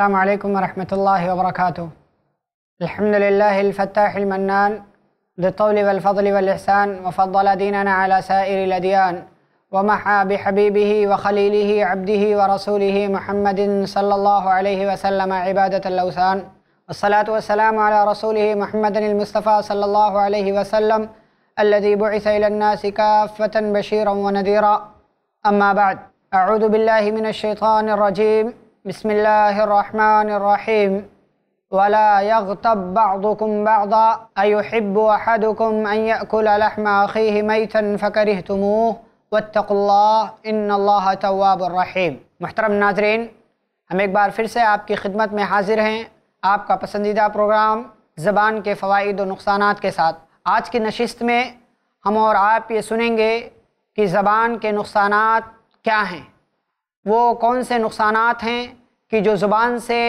السلام عليكم ورحمة الله وبركاته. الحمد لله الفتاح المنان بالطول والفضل والإحسان وفضل ديننا على سائر الأديان ومحى بحبيبه وخليله عبده ورسوله محمد صلى الله عليه وسلم عبادة الأوثان. والصلاة والسلام على رسوله محمد المصطفى صلى الله عليه وسلم الذي بعث إلى الناس كافة بشيرا ونذيرا. أما بعد أعوذ بالله من الشيطان الرجيم. بسم الله الرحمن الرحيم ولا يغتب بعضكم بعضا. أيحب أحدكم أن يأكل لحم أخيه ميتا فكرهتموه واتقوا الله إن الله تواب الرحيم محترم ناظرین، ہم ایک بار پھر سے آپ کی خدمت میں حاضر ہیں. آپ کا پسندیدہ پروگرام زبان کے فوائد و نقصانات کے ساتھ. آج کی نشست میں ہم اور آپ یہ سنیں گے کہ زبان کے نقصانات کیا ہیں۔ وہ کون سے نقصانات ہیں کہ جو زبان سے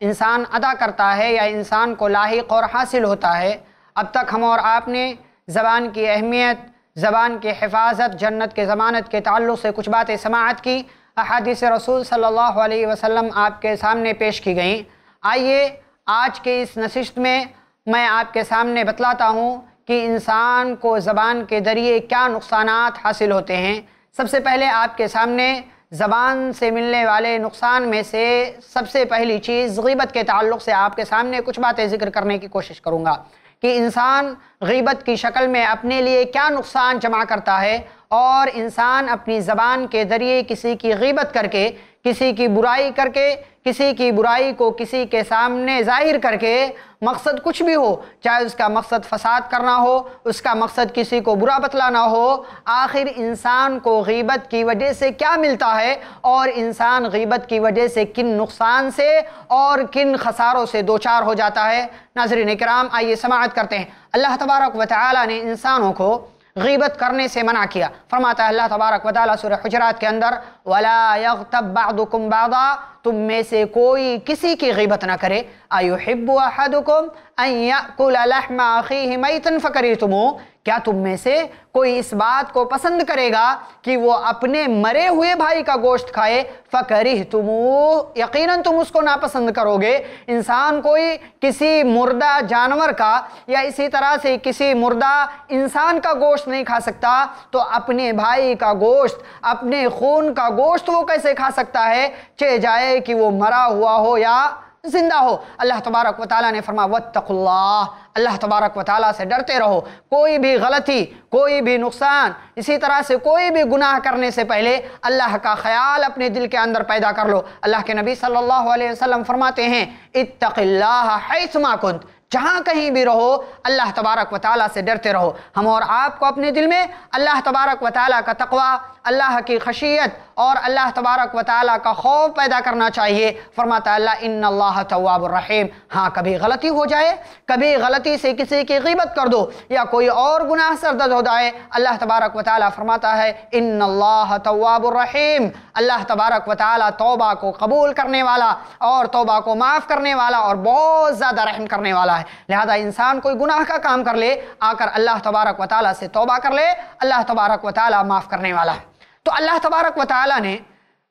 انسان ادا کرتا ہے یا انسان کو لاحق اور حاصل ہوتا ہے، اب تک ہم اور آپ نے زبان کی اہمیت، زبان کی حفاظت، جنت کے ضمانت کے تعلق سے کچھ باتیں سماعت کی، احادیث رسول صلی اللہ علیہ وسلم آپ کے سامنے پیش کی گئیں۔ آئیے آج کے اس نشست میں میں آپ کے سامنے بتلاتا ہوں کہ انسان کو زبان کے ذریعے کیا نقصانات حاصل ہوتے ہیں۔ سب سے پہلے آپ کے سامنے زبان سے ملنے والے نقصان میں سے سب سے پہلی چیز غیبت کے تعلق سے آپ کے سامنے کچھ باتیں ذکر کرنے کی کوشش کروں گا کہ انسان غیبت کی شکل میں اپنے لیے کیا نقصان جمع کرتا ہے اور انسان اپنی زبان کے ذریعے کسی کی غیبت کر کے کسی کی برائی کر کے، کسی کی برائی کو کسی کے سامنے ظاہر کر کے مقصد کچھ بھی ہو، چاہے اس کا مقصد فساد کرنا ہو، اس کا مقصد کسی کو برا بتلانا ہو، آخر انسان کو غیبت کی وجہ سے کیا ملتا ہے؟ اور انسان غیبت کی وجہ سے کن نقصان سے اور کن خساروں سے دوچار ہو جاتا ہے؟ ناظرین اکرام آئیے سماعت کرتے ہیں۔ اللہ تبارک و تعالی نے انسانوں کو غیبت کرنے سے منع کیا۔ فرماتا ہے اللہ تبارک و تعالی سورہ حجرات کے اندر، وَلَا يَغْتَبْ بَعْضُكُمْ بَعْضًا تم میں سے کوئی کسی کی غیبت نہ کرے۔ أَيُحِبُّ أَحَدُكُمْ أَن يَأْكُلَ لَحْمَ أَخِيهِ مَيْتًا فَكَرِهْتُمُوهُ؟ کیا تم میں سے کوئی اس بات کو پسند کرے گا کہ وہ اپنے مرے ہوئے بھائی کا گوشت کھائے؟ فَكَرِهْتُمُوهُ یقیناً تم اس کو ناپسند کرو گے۔ انسان کوئی کسی مردہ جانور کا یا اسی طرح سے کسی مردہ انسان کا گوشت نہیں کھا سکتا، تو اپنے بھائی کا گوشت، اپنے خون کا گوشت وہ کیسے کھا سکتا ہے؟ چہ جائے کہ وہ مرا ہوا ہو یا زندہ ہو۔ اللہ تبارک و تعالیٰ نے فرما وَاتَّقُ اللَّهِ۔ اللہ تبارک و تعالیٰ سے ڈرتے رہو۔ کوئی بھی غلطی، کوئی بھی نقصان، اسی طرح سے کوئی بھی گناہ کرنے سے پہلے اللہ کا خیال اپنے دل کے اندر پیدا کر لو۔ اللہ کے نبی صلی اللہ علیہ وسلم فرماتے ہیں، اتق اللہ حیث ما کنت جہاں کہیں بھی رہو، اللہ تبارک و تعالیٰ سے ڈرتے رہو۔ ہم اور آپ کو اپنے دل میں اللہ تبارک و تعالیٰ کا تقوی اللہ کی خشیت اور اللہ تبارک و تعالیٰ کا خوف پیدا کرنا چاہیے۔ فرماتا اللہ، ان اللہ تواب الرحیم۔ ہاں کبھی غلطی ہو جائے، کبھی غلطی سے کسی کی غیبت کر دو یا کوئی اور گناہ سردد ہو جائے۔ اللہ تبارک و تعالیٰ فرماتا ہے، ان اللہ تواب الرحیم۔ اللہ تبارک و تعالیٰ توبہ کو قبول کرنے والا اور توبہ کو معاف کرنے والا اور بہت زیادہ رحم کرنے والا ہے۔ لہذا انسان کوئی گناہ کا کام کر لے، آ کر اللہ تبارک و تعالیٰ سے توبہ کر لے، اللہ تبارک و تعالیٰ معاف کرنے والا ہے۔ تو اللہ تبارک و تعالیٰ نے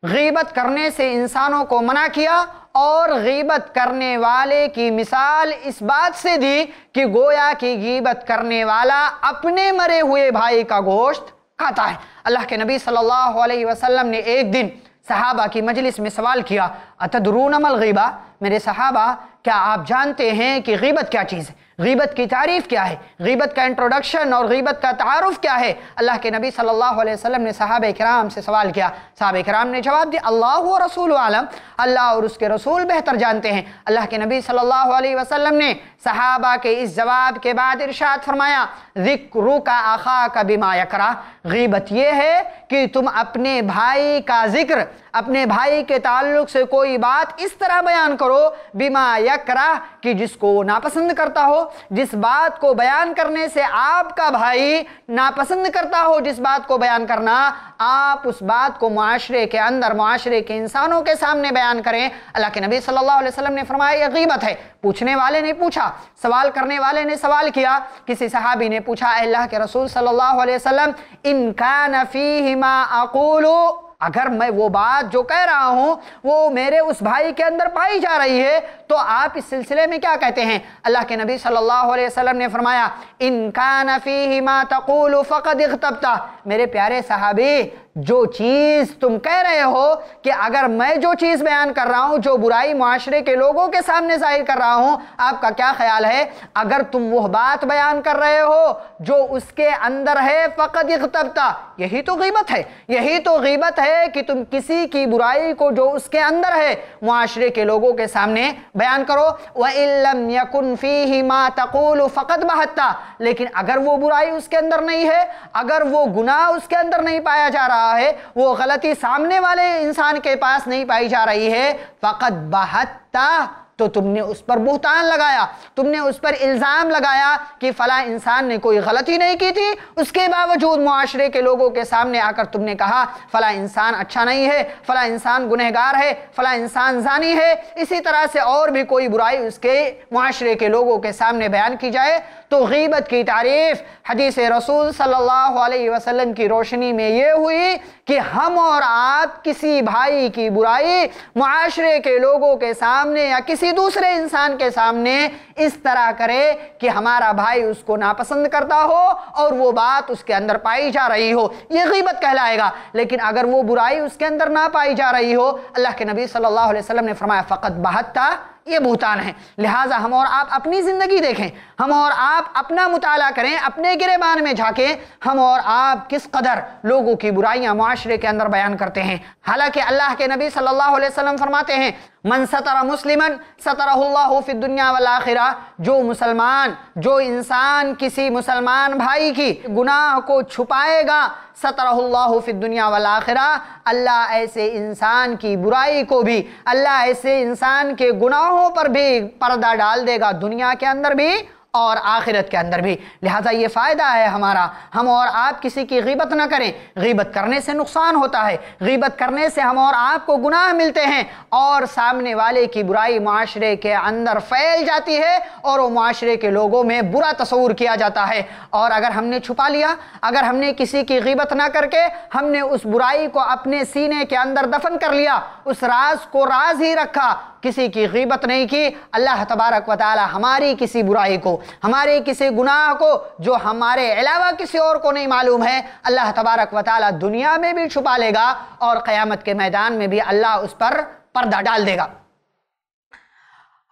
غیبت کرنے سے انسانوں کو منع کیا اور غیبت کرنے والے کی مثال اس بات سے دی کہ گویا کی غیبت کرنے والا اپنے مرے ہوئے بھائی کا گوشت کھاتا ہے۔ اللہ کے نبی صلی اللہ علیہ وسلم نے ایک دن صحابہ کی مجلس میں سوال کیا اتدرون مل غیبہ میرے صحابہ، کیا آپ جانتے ہیں کہ غیبت کیا چیز ہے؟ غیبت کی تعریف کیا ہے؟ غیبت کا انٹروڈکشن اور غیبت کا تعارف کیا ہے؟ اللہ کے نبی صلی اللہ علیہ وسلم نے صحابہ کرام سے سوال کیا۔ صحابہ کرام نے جواب دیا، اللہ و رسول عالم۔ اللہ اور اس کے رسول بہتر جانتے ہیں۔ اللہ کے نبی صلی اللہ علیہ وسلم نے صحابہ کے اس جواب کے بعد ارشاد فرمایا ذکرو کا آخا کا بما یکرا غیبت یہ ہے کہ تم اپنے بھائی کا ذکر اپنے بھائی کے تعلق سے کوئی بات اس طرح بیان کرو، بما یکرا کہ جس کو ناپسند کرتا ہو، جس بات کو بیان کرنے سے آپ کا بھائی ناپسند کرتا ہو، جس بات کو بیان کرنا، آپ اس بات کو معاشرے کے اندر، معاشرے کے انسانوں کے سامنے بیان کریں۔ اللہ کے نبی صلی اللہ علیہ وسلم نے فرمایا، یہ غیبت ہے۔ پوچھنے والے نے پوچھا، سوال کرنے والے نے سوال کیا۔ کسی صحابی نے پوچھا، اے اللہ کے رسول صلی اللہ علیہ وسلم، ان کان فیہ اقولو اگر میں وہ بات جو کہہ رہا ہوں وہ میرے اس بھائی کے اندر پائی جا رہی ہے، تو آپ اس سلسلے میں کیا کہتے ہیں؟ اللہ کے نبی صلی اللہ علیہ وسلم نے فرمایا، ان کان فیہ ما تقول فقد اغتبتا. میرے پیارے صحابی جو چیز تم کہہ رہے ہو کہ اگر میں جو چیز بیان کر رہا ہوں، جو برائی معاشرے کے لوگوں کے سامنے ظاہر کر رہا ہوں، آپ کا کیا خیال ہے؟ اگر تم وہ بات بیان کر رہے ہو جو اس کے اندر ہے فقد اغتبتا یہی تو غیبت ہے۔ یہی تو غیبت ہے کہ تم کسی کی برائی کو جو اس کے اندر ہے، معاشرے کے لوگوں کے سامنے بیان کرو۔ وَإِن يَكُنْ فِيهِ مَا تَقُولُ فَقَدْ بَحَتَّا لیکن اگر وہ برائی اس کے اندر نہیں ہے، اگر وہ گناہ اس کے اندر نہیں پایا جا رہا رہا ہے، وہ غلطی سامنے والے انسان کے پاس نہیں پائی جا رہی ہے۔ فقط بہتا، تو تم نے اس پر بہتان لگایا۔ تم نے اس پر الزام لگایا کہ فلاں انسان نے کوئی غلطی نہیں کی تھی۔ اس کے باوجود معاشرے کے لوگوں کے سامنے آ کر تم نے کہا، فلاں انسان اچھا نہیں ہے، فلاں انسان گنہگار ہے، فلاں انسان زانی ہے۔ اسی طرح سے اور بھی کوئی برائی اس کے معاشرے کے لوگوں کے سامنے بیان کی جائے۔ تو غیبت کی تعریف حدیث رسول صلی اللہ علیہ وسلم کی روشنی میں یہ ہوئی کہ ہم اور آپ کسی بھائی کی برائی، معاشرے کے لوگوں کے سامنے یا کسی دوسرے انسان کے سامنے اس طرح کرے کہ ہمارا بھائی اس کو ناپسند کرتا ہو اور وہ بات اس کے اندر پائی جا رہی ہو۔ یہ غیبت کہلائے گا۔ لیکن اگر وہ برائی اس کے اندر نہ پائی جا رہی ہو، اللہ کے نبی صلی اللہ علیہ وسلم نے فرمایا فقط بہتا یہ بہتان ہے لہٰذا ہم اور آپ اپنی زندگی دیکھیں۔ ہم اور آپ اپنا مطالعہ کریں، اپنے گریبان میں جھانکیں ہم اور آپ کس قدر لوگوں کی برائیاں معاشرے کے اندر بیان کرتے ہیں۔ حالانکہ اللہ کے نبی صلی اللہ علیہ وسلم فرماتے ہیں من سطر مسلمن سطرہ اللہ فی الدنیا والآخرہ، جو مسلمان، جو انسان کسی مسلمان بھائی کی گناہ کو چھپائے گا سطرہ اللہ فی الدنیا والآخرہ۔ اللہ ایسے انسان کی برائی کو بھی، اللہ ایسے انسان کے گناہوں پر بھی پردہ ڈال دے گا، دنیا کے اندر بھی۔ اور آخرت کے اندر بھی۔ لہٰذا یہ فائدہ ہے ہمارا، ہم اور آپ کسی کی غیبت نہ کریں۔ غیبت کرنے سے نقصان ہوتا ہے۔ غیبت کرنے سے ہم اور آپ کو گناہ ملتے ہیں۔ اور سامنے والے کی برائی معاشرے کے اندر پھیل جاتی ہے اور وہ معاشرے کے لوگوں میں برا تصور کیا جاتا ہے۔ اور اگر ہم نے چھپا لیا، اگر ہم نے کسی کی غیبت نہ کر کے ہم نے اس برائی کو اپنے سینے کے اندر دفن کر لیا، اس راز کو راز ہی رکھا، کسی کی غیبت نہیں کی۔ اللہ تبارک و تعالی ہماری کسی برائی کو ہمارے کسی گناہ کو جو ہمارے علاوہ کسی اور کو نہیں معلوم ہے، اللہ تبارک و تعالی دنیا میں بھی چھپا لے گا اور قیامت کے میدان میں بھی اللہ اس پر پردہ ڈال دے گا۔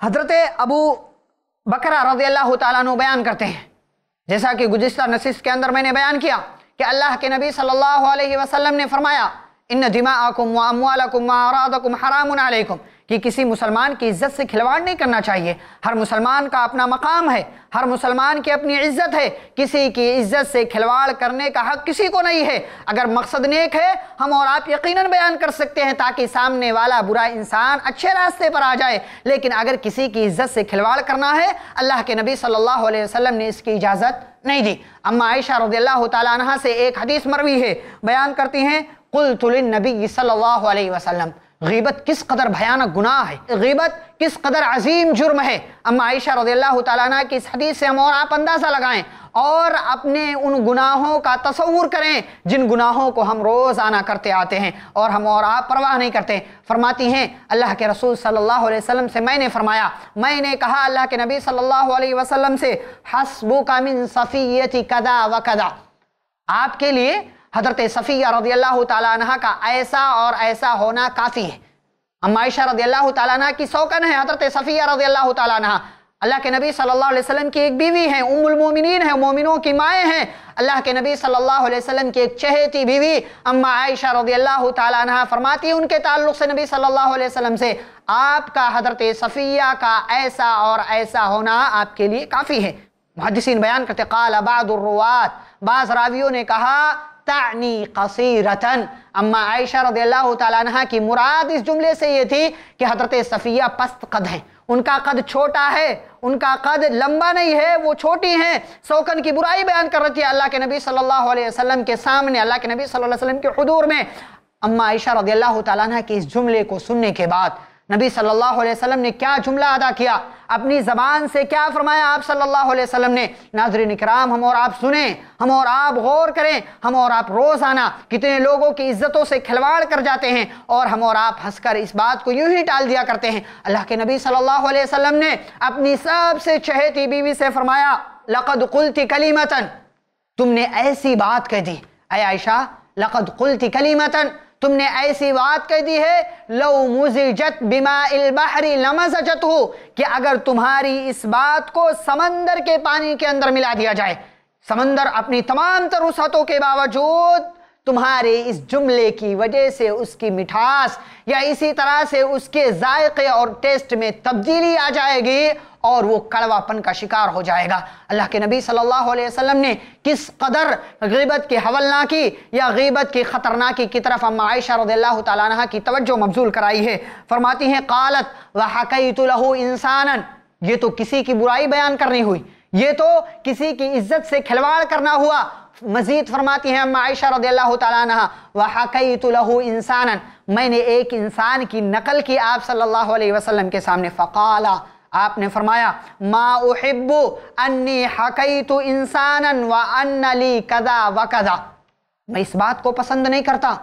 حضرت ابو بکرہ رضی اللہ تعالیٰ عنہ بیان کرتے ہیں۔ جیسا کہ گزشتہ نصیص کے اندر میں نے بیان کیا کہ اللہ کے نبی صلی اللہ علیہ وسلم نے فرمایا ان دماءکم و اموالکم و اعراضکم حرام علیکم کہ کسی مسلمان کی عزت سے کھلواڑ نہیں کرنا چاہیے۔ ہر مسلمان کا اپنا مقام ہے، ہر مسلمان کی اپنی عزت ہے۔ کسی کی عزت سے کھلواڑ کرنے کا حق کسی کو نہیں ہے۔ اگر مقصد نیک ہے، ہم اور آپ یقیناً بیان کر سکتے ہیں تاکہ سامنے والا برا انسان اچھے راستے پر آ جائے۔ لیکن اگر کسی کی عزت سے کھلواڑ کرنا ہے، اللہ کے نبی صلی اللہ علیہ وسلم نے اس کی اجازت نہیں دی۔ اما عائشہ رضی اللہ تعالیٰ عنہ سے ایک حدیث مروی ہے۔ بیان کرتی ہیں قلت للنبی صلی اللہ علیہ وسلم، غیبت کس قدر بھیانک گناہ ہے؟ غیبت کس قدر عظیم جرم ہے؟ اما عائشہ رضی اللہ تعالیٰ عنہ کی اس حدیث سے ہم اور آپ اندازہ لگائیں اور اپنے ان گناہوں کا تصور کریں جن گناہوں کو ہم روز آنا کرتے آتے ہیں اور ہم اور آپ پرواہ نہیں کرتے۔ فرماتی ہیں، اللہ کے رسول صلی اللہ علیہ وسلم سے میں نے فرمایا، میں نے کہا اللہ کے نبی صلی اللہ علیہ وسلم سے، حسبک من صفیتی کدا و کدا آپ کے لیے حضرت صفیہ رضی اللہ تعالیٰ عنہ کا ایسا اور ایسا ہونا کافی ہے۔ اما عائشہ رضی اللہ تعالیٰ عنہ کی سوکن ہے حضرت صفیہ رضی اللہ تعالیٰ عنہ۔ اللہ کے نبی صلی اللہ علیہ وسلم کی ایک بیوی ہیں، ام المومنین ہیں، مومنوں کی مائیں ہیں۔ اللہ کے نبی صلی اللہ علیہ وسلم کی ایک چہیتی بیوی اما عائشہ رضی اللہ تعالیٰ عنہ فرماتی ہیں ان کے تعلق سے نبی صلی اللہ علیہ وسلم سے آپ کا حضرت صفیہ کا ایسا اور ایسا ہونا آپ کے لیے کافی ہے۔ محدثین بیان کرتے، قال بعض الروات، بعض راویوں نے کہا تعنی قصیرتن اما عائشہ رضی اللہ تعالیٰ عنہ کی مراد اس جملے سے یہ تھی کہ حضرت صفیہ پست قد ہیں۔ ان کا قد چھوٹا ہے، ان کا قد لمبا نہیں ہے، وہ چھوٹی ہیں۔ سوکن کی برائی بیان کر رہی ہے اللہ کے نبی صلی اللہ علیہ وسلم کے سامنے، اللہ کے نبی صلی اللہ علیہ وسلم کے حضور میں۔ اما عائشہ رضی اللہ تعالیٰ عنہ کی اس جملے کو سننے کے بعد نبی صلی اللہ علیہ وسلم نے کیا جملہ ادا کیا؟ اپنی زبان سے کیا فرمایا آپ صلی اللہ علیہ وسلم نے؟ ناظرین اکرام ہم اور آپ سنیں، ہم اور آپ غور کریں، ہم اور آپ روزانہ کتنے لوگوں کی عزتوں سے کھلواڑ کر جاتے ہیں اور ہم اور آپ ہنس کر اس بات کو یوں ہی ٹال دیا کرتے ہیں۔ اللہ کے نبی صلی اللہ علیہ وسلم نے اپنی سب سے چہیتی بیوی سے فرمایا، لقد قلت کلیمتن تم نے ایسی بات کہہ دی۔ اے عائشہ، لقد قلت کلیمتن تم نے ایسی بات کہہ دی ہے، لو مزجت بماء البحر لمزجت ہو کہ اگر تمہاری اس بات کو سمندر کے پانی کے اندر ملا دیا جائے، سمندر اپنی تمام تر وسعتوں کے باوجود تمہارے اس جملے کی وجہ سے اس کی مٹھاس یا اسی طرح سے اس کے ذائقے اور ٹیسٹ میں تبدیلی آ جائے گی۔ اور وہ کڑوا پن کا شکار ہو جائے گا۔ اللہ کے نبی صلی اللہ علیہ وسلم نے کس قدر غیبت کی حولناکی یا غیبت کی خطرناکی کی طرف اما عائشہ رضی اللہ تعالیٰ عنہ کی توجہ مبزول کرائی ہے۔ فرماتی ہیں، قالت وَحَقَيْتُ لَهُ إِنسَانًا یہ تو کسی کی برائی بیان کرنی ہوئی۔ یہ تو کسی کی عزت سے کھلواڑ کرنا ہوا۔ مزید فرماتی ہیں اما عائشہ رضی اللہ تعالیٰ عنہ وَحَقَيْتُ لَهُ إِنسَانًا میں نے ایک انسان کی نقل کی آپ صلی اللہ علیہ وسلم کے سامنے، فقالا۔ آپ نے فرمایا، ما احب انی حقیت انسانا وان لی کذا وکذا میں اس بات کو پسند نہیں کرتا۔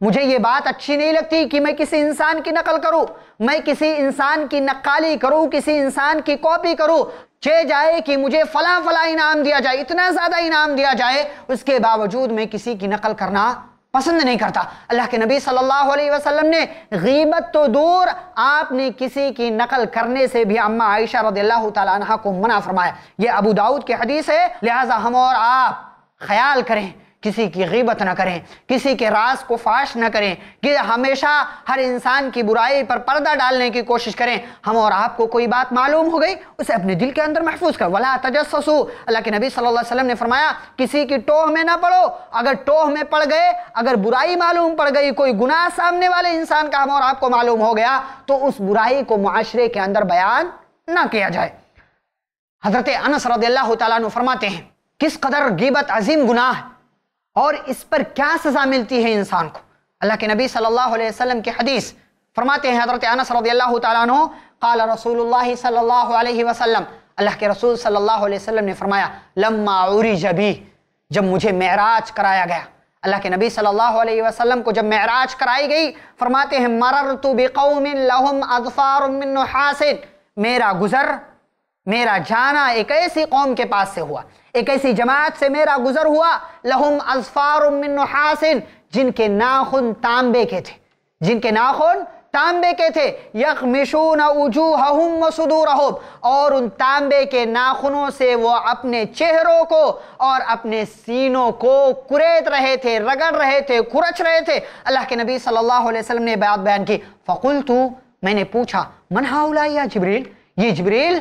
مجھے یہ بات اچھی نہیں لگتی کہ میں کسی انسان کی نقل کروں، میں کسی انسان کی نقالی کروں، کسی انسان کی کاپی کروں چے جائے کہ مجھے فلاں فلاں انعام دیا جائے، اتنا زیادہ انعام دیا جائے، اس کے باوجود میں کسی کی نقل کرنا پسند نہیں کرتا۔ اللہ کے نبی صلی اللہ علیہ وسلم نے غیبت تو دور آپ نے کسی کی نقل کرنے سے بھی اما عائشہ رضی اللہ تعالیٰ عنہ کو منع فرمایا۔ یہ ابو داود کی حدیث ہے۔ لہٰذا ہم اور آپ خیال کریں۔ کسی کی غیبت نہ کریں، کسی کے راز کو فاش نہ کریں کہ ہمیشہ ہر انسان کی برائی پر پردہ ڈالنے کی کوشش کریں۔ ہم اور آپ کو کوئی بات معلوم ہو گئی، اسے اپنے دل کے اندر محفوظ کر۔ ولا تجسسو اللہ کے نبی صلی اللہ علیہ وسلم نے فرمایا، کسی کی ٹوہ میں نہ پڑو۔ اگر ٹوہ میں پڑ گئے، اگر برائی معلوم پڑ گئی، کوئی گناہ سامنے والے انسان کا ہم اور آپ کو معلوم ہو گیا، تو اس برائی کو معاشرے کے اندر بیان نہ کیا جائے۔ حضرت انس رضی اللہ تعالیٰ فرماتے ہیں، کس قدر غیبت عظیم گناہ ہے۔ اور اس پر کیا سزا ملتی ہے انسان کو؟ اللہ کے نبی صلی اللہ علیہ وسلم کی حدیث فرماتے ہیں، حضرت انس رضی اللہ تعالیٰ عنہ، قال رسول اللہ صلی اللہ علیہ وسلم، اللہ کے رسول صلی اللہ علیہ وسلم نے فرمایا، لما عرج بی، جب مجھے معراج کرایا گیا۔ اللہ کے نبی صلی اللہ علیہ وسلم کو جب معراج کرائی گئی، فرماتے ہیں، مررت بقوم لهم اظفار من نحاس، میرا گزر میرا جانا ایک ایسی قوم کے پاس سے ہوا۔ ایک ایسی جماعت سے میرا گزر ہوا۔ لہم اظفار من نحاس، جن کے ناخن تانبے کے تھے۔ جن کے ناخن تانبے کے تھے۔ یخمشون وجوہہم و صدورہم۔ اور ان تانبے کے ناخنوں سے وہ اپنے چہروں کو اور اپنے سینوں کو کریت رہے تھے، رگڑ رہے تھے، کھرچ رہے تھے۔ اللہ کے نبی صلی اللہ علیہ وسلم نے بات بیان کی۔ فقلتو، میں نے پوچھا، من ہاولائی یا جبریل؟ یہ جبریل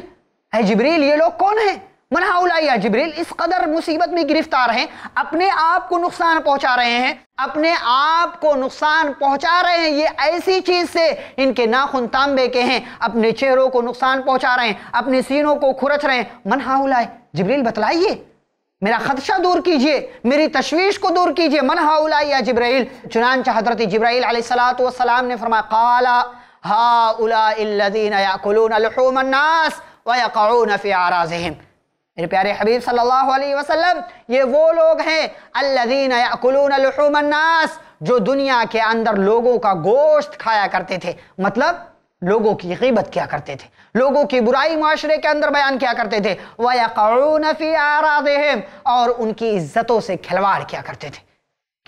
اے جبریل، یہ لوگ کون ہیں؟ منہا اولائی جبریل، اس قدر مصیبت میں گرفتار ہیں، اپنے آپ کو نقصان پہنچا رہے ہیں، اپنے آپ کو نقصان پہنچا رہے ہیں، یہ ایسی چیز سے ان کے ناخن تانبے کے ہیں، اپنے چہروں کو نقصان پہنچا رہے ہیں، اپنے سینوں کو کھرچ رہے ہیں۔ منہا اولائی جبریل بتلائیے، میرا خدشہ دور کیجیے، میری تشویش کو دور کیجیے۔ منہا اولائی جبریل، چنانچہ حضرت جبرائیل علیہ السلام نے فرمایا، قالا ہا الذین یاکلون لحوم الناس ویقعون فی عرازہم میرے پیارے حبیب صلی اللہ علیہ وسلم، یہ وہ لوگ ہیں الذین یاکلون لحوم الناس، جو دنیا کے اندر لوگوں کا گوشت کھایا کرتے تھے۔ مطلب لوگوں کی غیبت کیا کرتے تھے۔ لوگوں کی برائی معاشرے کے اندر بیان کیا کرتے تھے۔ وَيَقَعُونَ فِي آرَادِهِمْ اور ان کی عزتوں سے کھلواڑ کیا کرتے تھے۔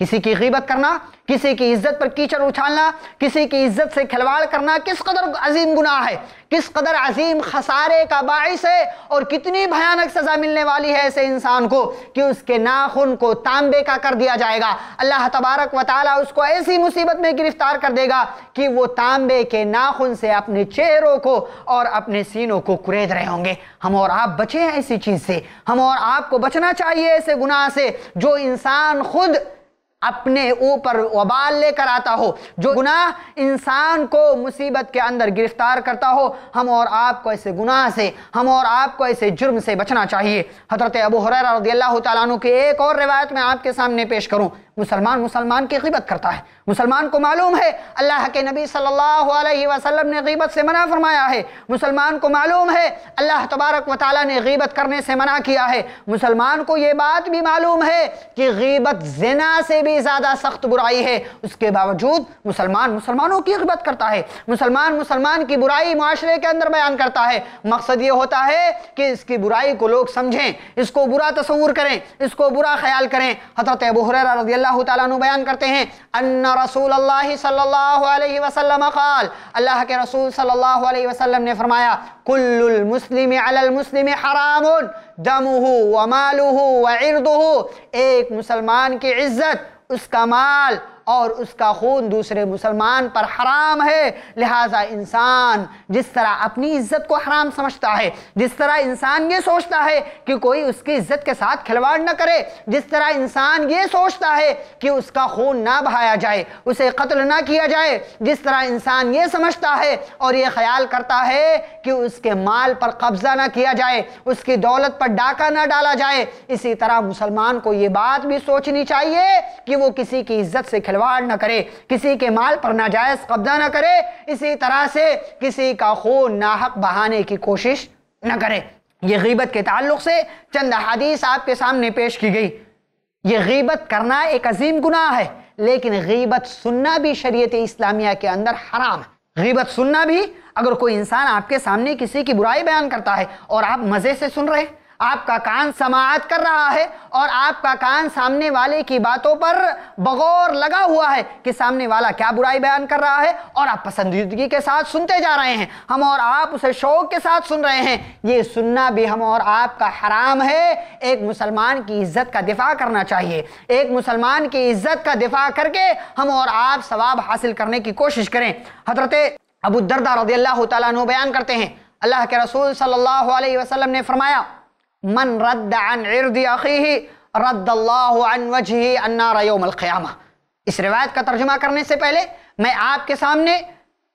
کسی کی غیبت کرنا، کسی کی عزت پر کیچڑ اچھالنا کسی کی عزت سے کھلواڑ کرنا کس قدر عظیم گناہ ہے، کس قدر عظیم خسارے کا باعث ہے اور کتنی بھیانک سزا ملنے والی ہے ایسے انسان کو کہ اس کے ناخن کو تانبے کا کر دیا جائے گا۔ اللہ تبارک و تعالی اس کو ایسی مصیبت میں گرفتار کر دے گا کہ وہ تانبے کے ناخن سے اپنے چہروں کو اور اپنے سینوں کو کرید رہے ہوں گے۔ ہم اور آپ بچے ہیں ایسی چیز سے۔ ہم اور آپ کو بچنا چاہیے ایسے گناہ سے جو انسان خود اپنے اوپر وبال لے کر آتا ہو، جو گناہ انسان کو مصیبت کے اندر گرفتار کرتا ہو، ہم اور آپ کو ایسے گناہ سے، ہم اور آپ کو ایسے جرم سے بچنا چاہیے۔ حضرت ابو حریرہ رضی اللہ تعالیٰ عنہ کی ایک اور روایت میں آپ کے سامنے پیش کروں۔ مسلمان مسلمان کی غیبت کرتا ہے۔ مسلمان کو معلوم ہے، اللہ کے نبی صلی اللہ علیہ وسلم نے غیبت سے منع فرمایا ہے۔ مسلمان کو معلوم ہے، اللہ تبارک و تعالیٰ نے غیبت کرنے سے منع کیا ہے۔ مسلمان کو یہ بات بھی معلوم ہے کہ غیبت زنا سے بھی زیادہ سخت برائی ہے۔ اس کے باوجود مسلمان مسلمانوں کی غیبت کرتا ہے۔ مسلمان مسلمان کی برائی معاشرے کے اندر بیان کرتا ہے۔ مقصد یہ ہوتا ہے کہ اس کی برائی کو لوگ سمجھیں، اس کو برا تصور کریں، اس کو برا خیال کریں۔ حضرت ابو حریرہ رضی اللہ تعالیٰ عنہ بیان کرتے ہیں، ان رسول اللہ صلی اللہ علیہ وسلم قال اللہ کے رسول صلی اللہ علیہ وسلم نے فرمایا کل المسلم علی المسلم حرام دمہ ومالہ وعرضہ ایک مسلمان کی عزت اس کا مال اور اس کا خون دوسرے مسلمان پر حرام ہے۔ لہٰذا انسان جس طرح اپنی عزت کو حرام سمجھتا ہے، جس طرح انسان یہ سوچتا ہے کہ کوئی اس کی عزت کے ساتھ کھلواڑ نہ کرے، جس طرح انسان یہ سوچتا ہے کہ اس کا خون نہ بہایا جائے، اسے قتل نہ کیا جائے، جس طرح انسان یہ سمجھتا ہے اور یہ خیال کرتا ہے کہ اس کے مال پر قبضہ نہ کیا جائے، اس کی دولت پر ڈاکہ نہ ڈالا جائے۔ اسی طرح مسلمان کو یہ بات بھی سوچنی چاہیے کہ وہ کسی کی عزت سے کھلواڑ نہ کرے، کسی کے مال پر ناجائز قبضہ نہ کرے، اسی طرح سے کسی کا خون ناحق بہانے کی کوشش نہ کرے۔ یہ غیبت کے تعلق سے چند حدیث آپ کے سامنے پیش کی گئی۔ یہ غیبت کرنا ایک عظیم گناہ ہے، لیکن غیبت سننا بھی شریعت اسلامیہ کے اندر حرام ہے۔ غیبت سننا بھی اگر کوئی انسان آپ کے سامنے کسی کی برائی بیان کرتا ہے اور آپ مزے سے سن رہے ہیں آپ کا کان سماعت کر رہا ہے اور آپ کا کان سامنے والے کی باتوں پر بغور لگا ہوا ہے کہ سامنے والا کیا برائی بیان کر رہا ہے اور آپ پسندیدگی کے ساتھ سنتے جا رہے ہیں۔ ہم اور آپ اسے شوق کے ساتھ سن رہے ہیں۔ یہ سننا بھی ہم اور آپ کا حرام ہے۔ ایک مسلمان کی عزت کا دفاع کرنا چاہیے۔ ایک مسلمان کی عزت کا دفاع کر کے ہم اور آپ ثواب حاصل کرنے کی کوشش کریں۔ حضرت ابو الدردہ رضی اللہ تعالیٰ عنہ بیان کرتے ہیں۔ اللہ کے رسول صلی اللہ علیہ وسلم نے فرمایا من رد عن عرض اخیہ رد اللہ عن وجہی النار یوم القیامہ اس روایت کا ترجمہ کرنے سے پہلے میں آپ کے سامنے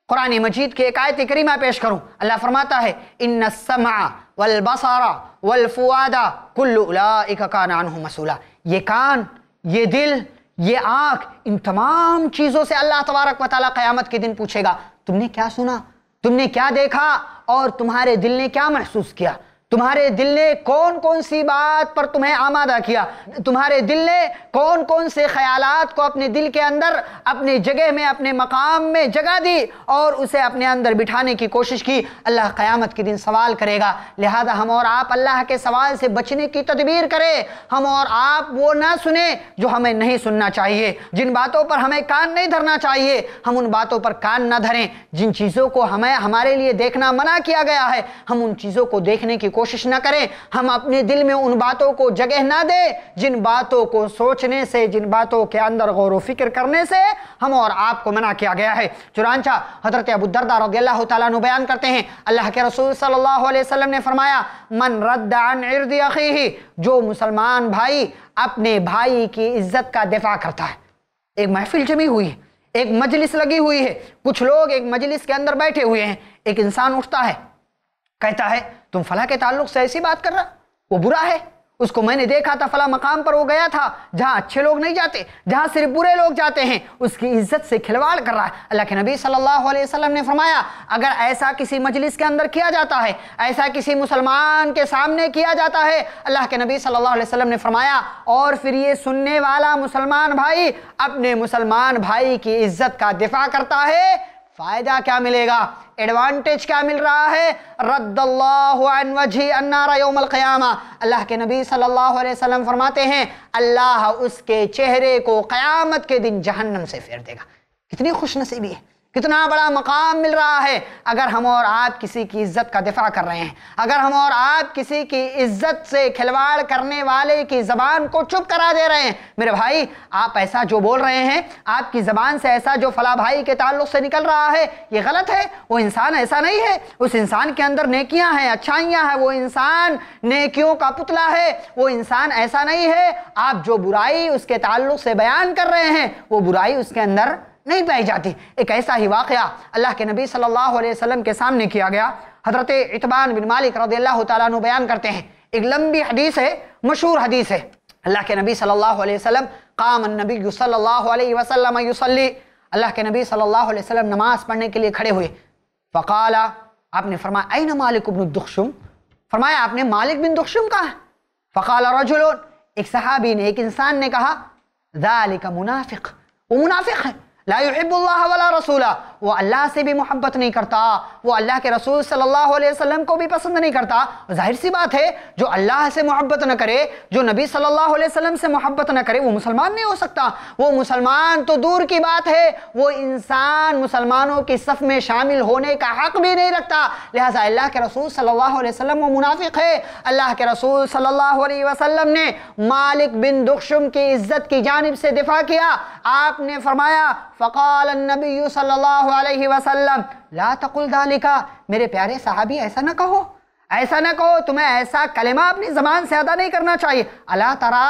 قرآن مجید کی ایک آیت کریمہ پیش کروں۔ اللہ فرماتا ہے، ان السمع والبصر والفواد کل اولئک کان عنہ مسئولہ. یہ کان، یہ دل، یہ آنکھ، ان تمام چیزوں سے اللہ تبارک و تعالی قیامت کے دن پوچھے گا، تم نے کیا سنا؟ تم نے کیا دیکھا؟ اور تمہارے دل نے کیا محسوس کیا؟ تمہارے دل نے کون کون سی بات پر تمہیں آمادہ کیا؟ تمہارے دل نے کون کون سے خیالات کو اپنے دل کے اندر، اپنے جگہ میں، اپنے مقام میں جگہ دی اور اسے اپنے اندر بٹھانے کی کوشش کی؟ اللہ قیامت کے دن سوال کرے گا۔ لہذا ہم اور آپ اللہ کے سوال سے بچنے کی تدبیر کرے ہم اور آپ وہ نہ سنیں جو ہمیں نہیں سننا چاہیے۔ جن باتوں پر ہمیں کان نہیں دھرنا چاہیے، ہم ان باتوں پر کان نہ دھریں۔ جن چیزوں کو ہمیں، ہمارے لیے دیکھنا منع کیا گیا ہے، ہم ان چیزوں کو دیکھنے کی کوشش نہ کریں۔ ہم اپنے دل میں ان باتوں کو جگہ نہ دیں۔ جن باتوں کو سوچنے سے، جن باتوں کے اندر غور و فکر کرنے سے ہم اور آپ کو منع کیا گیا ہے۔ چنانچہ حضرت ابو الدردہ رضی اللہ تعالیٰ عنہ بیان کرتے ہیں۔ اللہ کے رسول صلی اللہ علیہ وسلم نے فرمایا، من رد عن عرض اخیہ، جو مسلمان بھائی اپنے بھائی کی عزت کا دفاع کرتا ہے۔ ایک محفل جمی ہوئی ہے، ایک مجلس لگی ہوئی ہے۔ کچھ لوگ ایک مجلس کے اندر بیٹھے ہوئے ہیں۔ ایک انسان اٹھتا ہے کہتا ہے، تم فلاں کے تعلق سے ایسی بات کر رہا؟ وہ برا ہے۔ اس کو میں نے دیکھا تھا، فلاں مقام پر وہ گیا تھا، جہاں اچھے لوگ نہیں جاتے، جہاں صرف برے لوگ جاتے ہیں۔ اس کی عزت سے کھلواڑ کر رہا ہے۔ اللہ کے نبی صلی اللہ علیہ وسلم نے فرمایا، اگر ایسا کسی مجلس کے اندر کیا جاتا ہے، ایسا کسی مسلمان کے سامنے کیا جاتا ہے، اللہ کے نبی صلی اللہ علیہ وسلم نے فرمایا، اور پھر یہ سننے والا مسلمان بھائی اپنے مسلمان بھائی کی عزت کا دفاع کرتا ہے۔ فائدہ کیا ملے گا؟ ایڈوانٹیج کیا مل رہا ہے؟ رد اللہ عن وجہ النار یوم القیامہ۔ اللہ کے نبی صلی اللہ علیہ وسلم فرماتے ہیں، اللہ اس کے چہرے کو قیامت کے دن جہنم سے پھیر دے گا۔ کتنی خوش نصیبی ہے۔ کتنا بڑا مقام مل رہا ہے۔ اگر ہم اور آپ کسی کی عزت کا دفاع کر رہے ہیں، اگر ہم اور آپ کسی کی عزت سے کھلواڑ کرنے والے کی زبان کو چپ کرا دے رہے ہیں۔ میرے بھائی، آپ ایسا جو بول رہے ہیں، آپ کی زبان سے ایسا جو فلاں بھائی کے تعلق سے نکل رہا ہے، یہ غلط ہے۔ وہ انسان ایسا نہیں ہے۔ اس انسان کے اندر نیکیاں ہیں، اچھائیاں ہیں۔ وہ انسان نیکیوں کا پتلا ہے۔ وہ انسان ایسا نہیں ہے۔ آپ جو برائی اس کے تعلق سے بیان کر رہے ہیں، وہ برائی اس کے اندر نہیں پائی جاتی۔ ایک ایسا ہی واقعہ اللہ کے نبی صلی اللہ علیہ وسلم کے سامنے کیا گیا۔ حضرت عطبان بن مالک رضی اللہ تعالیٰ عنہ بیان کرتے ہیں۔ ایک لمبی حدیث ہے، مشہور حدیث ہے۔ اللہ کے نبی صلی اللہ علیہ وسلم قام النبی صلی اللہ علیہ وسلم یصلی۔ اللہ کے نبی صلی اللہ علیہ وسلم نماز پڑھنے کے لیے کھڑے ہوئے۔ فقالا آپ نے فرمایا این مالک بن الدخشم فرمایا، آپ نے مالک بن دخشم کہا فقال رجل ایک صحابی نے، ایک انسان نے کہا، ذالک منافق. وہ منافق ہے۔ لا يحب اللہ ولا رسولہ وہ اللہ سے بھی محبت نہیں کرتا، وہ اللہ کے رسول صلی اللہ علیہ وسلم کو بھی پسند نہیں کرتا۔ ظاہر سی بات ہے، جو اللہ سے محبت نہ کرے، جو نبی صلی اللہ علیہ وسلم سے محبت نہ کرے، وہ مسلمان نہیں ہو سکتا۔ وہ مسلمان تو دور کی بات ہے، وہ انسان مسلمانوں کی صف میں شامل ہونے کا حق بھی نہیں رکھتا۔ لہٰذا اللہ کے رسول صلی اللہ علیہ وسلم وہ منافق ہے۔ اللہ کے رسول صلی اللہ علیہ وسلم نے مالک بن دخشم کی عزت کی جانب سے دفاع کیا۔ آپ نے فرمایا، فقال النبی صلی اللہ اللہ علیہ وسلم لا تقل ذالکا میرے پیارے صحابی ایسا نہ کہو ایسا نہ کہو تمہیں ایسا کلمہ اپنی زبان سے ادا نہیں کرنا چاہیے اللہ ترا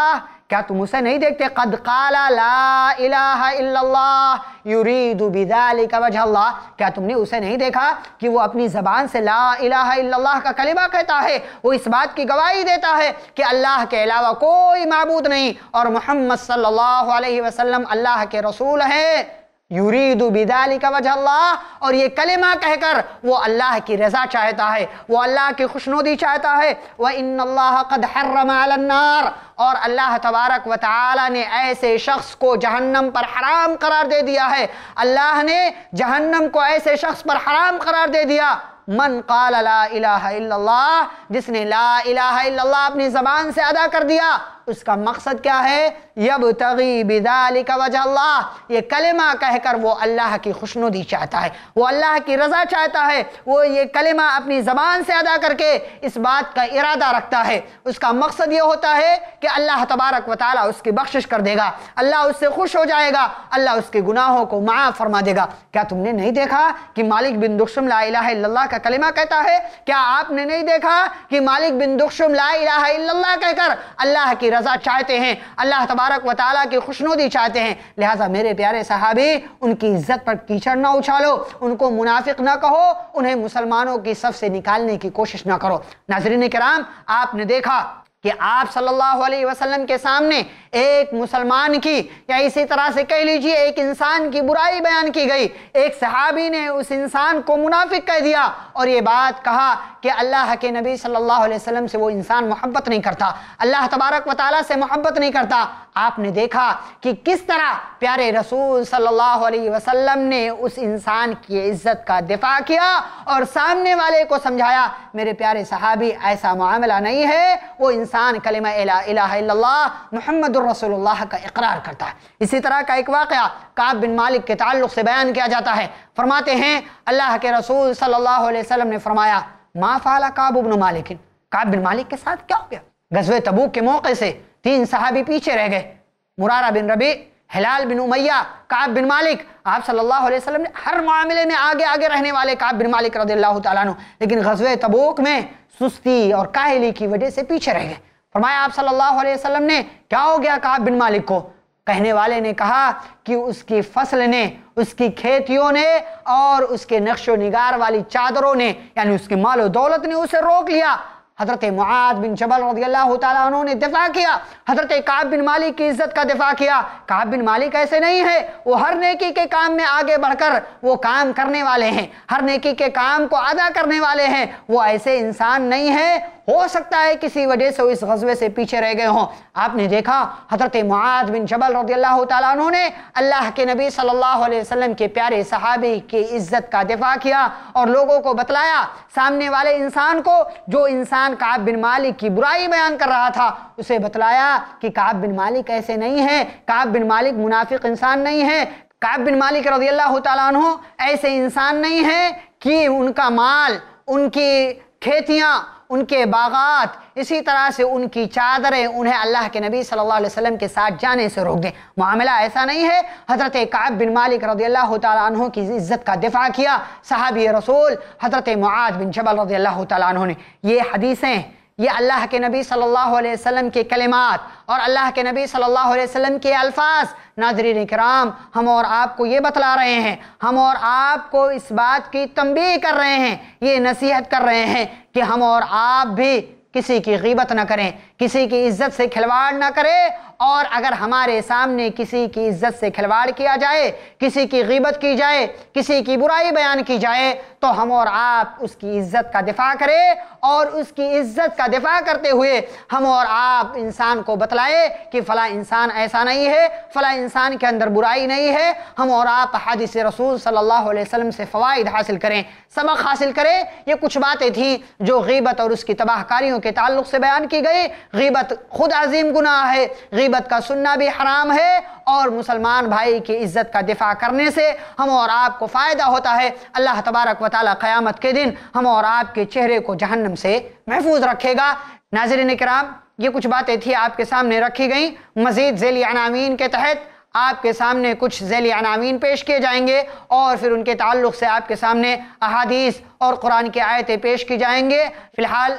کیا تم اسے نہیں دیکھتے قد قال لا الہ الا اللہ یرید بذالک وجہ اللہ کیا تم نے اسے نہیں دیکھا کہ وہ اپنی زبان سے لا الہ الا اللہ کا کلمہ کہتا ہے وہ اس بات کی گواہی دیتا ہے کہ اللہ کے علاوہ کوئی معبود نہیں اور محمد صلی اللہ علیہ وسلم اللہ کے رسول ہیں یرید بذالک وجہ اللہ، اور یہ کلمہ کہہ کر وہ اللہ کی رضا چاہتا ہے، وہ اللہ کی خوشنودی چاہتا ہے۔ وَإِنَّ اللَّهَ قَدْ حَرَّمَ عَلَى النَّارِ۔ اور اللہ تبارک و تعالی نے ایسے شخص کو جہنم پر حرام قرار دے دیا ہے۔ اللہ نے جہنم کو ایسے شخص پر حرام قرار دے دیا۔ من قال لا الہ الا اللہ، جس نے لا الہ الا اللہ اپنی زبان سے ادا کر دیا اس کا مقصد کیا ہے؟ یبتغی بذالک وجہ اللہ۔ یہ کلمہ کہہ کر وہ اللہ کی خوشنودی چاہتا ہے، وہ اللہ کی رضا چاہتا ہے، وہ یہ کلمہ اپنی زبان سے ادا کر کے اس بات کا ارادہ رکھتا ہے۔ اس کا مقصد یہ ہوتا ہے کہ اللہ تبارک و تعالی اس کی بخشش کر دے گا۔ اللہ اس سے خوش ہو جائے گا۔ اللہ اس کے گناہوں کو معاف فرما دے گا۔ کیا تم نے نہیں دیکھا کہ مالک بن دخشم لا الہ الا اللہ کا کلمہ کہتا ہے؟ کیا آپ نے نہیں دیکھا کہ مالک بن دخشم لا الہ الا اللہ کہہ کر اللہ کی رضا چاہتے ہیں، اللہ تبارک و تعالیٰ کی خوشنودی چاہتے ہیں۔ لہٰذا میرے پیارے صحابی، ان کی عزت پر کیچڑ نہ اچھالو، ان کو منافق نہ کہو، انہیں مسلمانوں کی صف سے نکالنے کی کوشش نہ کرو۔ ناظرین کرام، آپ نے دیکھا کہ آپ صلی اللہ علیہ وسلم کے سامنے ایک مسلمان کی، یا اسی طرح سے کہہ لیجیے، ایک انسان کی برائی بیان کی گئی۔ ایک صحابی نے اس انسان کو منافق کہہ دیا اور یہ بات کہا کہ اللہ کے نبی صلی اللہ علیہ وسلم سے وہ انسان محبت نہیں کرتا۔ اللہ تبارک و تعالیٰ سے محبت نہیں کرتا۔ آپ نے دیکھا کہ کس طرح پیارے رسول صلی اللہ علیہ وسلم نے اس انسان کی عزت کا دفاع کیا اور سامنے والے کو سمجھایا، میرے پیارے صحابی، ایسا معاملہ نہیں ہے۔ وہ انسان، کلمہ الہ الا اللہ، محمد الرسول اللہ کا اقرار کرتا ہے۔ اسی طرح کا ایک واقعہ کعب بن مالک کے تعلق سے بیان کیا جاتا ہے۔ فرماتے ہیں، اللہ کے رسول صلی اللہ علیہ وسلم نے فرمایا، ما فعل کعب بن مالک؟ کعب بن مالک کے ساتھ کیا ہو گیا؟ غزوہ تبوک کے موقع سے تین صحابی پیچھے رہ گئے۔ مرارہ بن ربی حلال بن امیہ، کعب بن مالک۔ آپ صلی اللہ علیہ وسلم نے ہر معاملے میں آگے آگے رہنے والے کعب بن مالک رضی اللہ تعالیٰ عنہ۔ لیکن غزوہ تبوک میں سستی اور کاہلی کی وجہ سے پیچھے رہ گئے۔ فرمایا آپ صلی اللہ علیہ وسلم نے، کیا ہو گیا کعب بن مالک کو؟ کہنے والے نے کہا کہ اس کی فصل نے، اس کی کھیتیوں نے اور اس کے نقش و نگار والی چادروں نے یعنی اس کے مال و دولت نے اسے روک لیا۔ حضرت معاد بن جبل رضی اللہ تعالیٰ عنہ نے دفاع کیا۔ حضرت کعب بن مالک کی عزت کا دفاع کیا۔ کعب بن مالک ایسے نہیں ہے وہ ہر نیکی کے کام میں آگے بڑھ کر وہ کام کرنے والے ہیں۔ ہر نیکی کے کام کو ادا کرنے والے ہیں۔ وہ ایسے انسان نہیں ہے ہو سکتا ہے کسی وجہ سے اس غزوے سے پیچھے رہ گئے ہوں۔ آپ نے دیکھا حضرت معاد بن جبل رضی اللہ تعالیٰ عنہ نے اللہ کے نبی صلی اللہ علیہ وسلم کے پیارے صحابی کی عزت کا دفاع کیا اور لوگوں کو بتلایا، سامنے والے انسان کو جو انسان کعب بن مالک کی برائی بیان کر رہا تھا، اسے بتلایا کہ کعب بن مالک ایسے نہیں ہے کعب بن مالک منافق انسان نہیں ہے کعب بن مالک رضی اللہ تعالیٰ عنہ ایسے انسان نہیں ہے کہ ان کا مال، ان کی کھیتیاں ان کے باغات، اسی طرح سے ان کی چادریں انہیں اللہ کے نبی صلی اللہ علیہ وسلم کے ساتھ جانے سے روک دیں۔ معاملہ ایسا نہیں ہے۔ حضرت قعب بن مالک رضی اللہ تعالیٰ عنہ کی عزت کا دفاع کیا۔ صحابی رسول حضرت معاد بن جبل رضی اللہ تعالیٰ عنہ نے۔ یہ حدیثیں یہ اللہ کے نبی صلی اللہ علیہ وسلم کے کلمات اور اللہ کے نبی صلی اللہ علیہ وسلم کے الفاظ۔ ناظرین کرام، ہم اور آپ کو یہ بتلا رہے ہیں، ہم اور آپ کو اس بات کی تنبیہ کر رہے ہیں، یہ نصیحت کر رہے ہیں کہ ہم اور آپ بھی کسی کی غیبت نہ کریں، کسی کی عزت سے کھلواڑ نہ کریں اور اگر ہمارے سامنے کسی کی عزت سے کھلواڑ کیا جائے، کسی کی غیبت کی جائے، کسی کی برائی بیان کی جائے، تو ہم اور آپ اس کی عزت کا دفاع کریں اور اس کی عزت کا دفاع کرتے ہوئے ہم اور آپ انسان کو بتلائے کہ فلاں انسان ایسا نہیں ہے، فلاں انسان کے اندر برائی نہیں ہے۔ ہم اور آپ حدیث رسول صلی اللہ علیہ وسلم سے فوائد حاصل کریں، سبق حاصل کریں۔ یہ کچھ باتیں تھیں جو غیبت اور اس کی تباہ کاریوں کے تعلق سے بیان کی گئی غیبت خود عظیم گناہ ہے غیبت کا سننا بھی حرام ہے اور مسلمان بھائی کی عزت کا دفاع کرنے سے ہم اور آپ کو فائدہ ہوتا ہے۔ اللہ تبارک و تعالی قیامت کے دن ہم اور آپ کے چہرے کو جہنم سے محفوظ رکھے گا۔ ناظرین کرام، یہ کچھ باتیں تھی آپ کے سامنے رکھی گئیں۔ مزید ذیلی عنامین کے تحت آپ کے سامنے کچھ ذیلی عنامین پیش کیے جائیں گے اور پھر ان کے تعلق سے آپ کے سامنے احادیث اور قرآن کی آیتیں پیش کی جائیں گے۔ فی الحال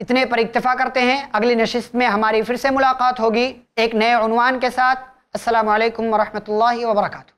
اتنے پر اکتفا کرتے ہیں۔ اگلی نشست میں ہماری پھر سے ملاقات ہوگی۔ ایک نئے عنوان کے ساتھ۔ السلام علیکم ورحمۃ اللہ وبرکاتہ۔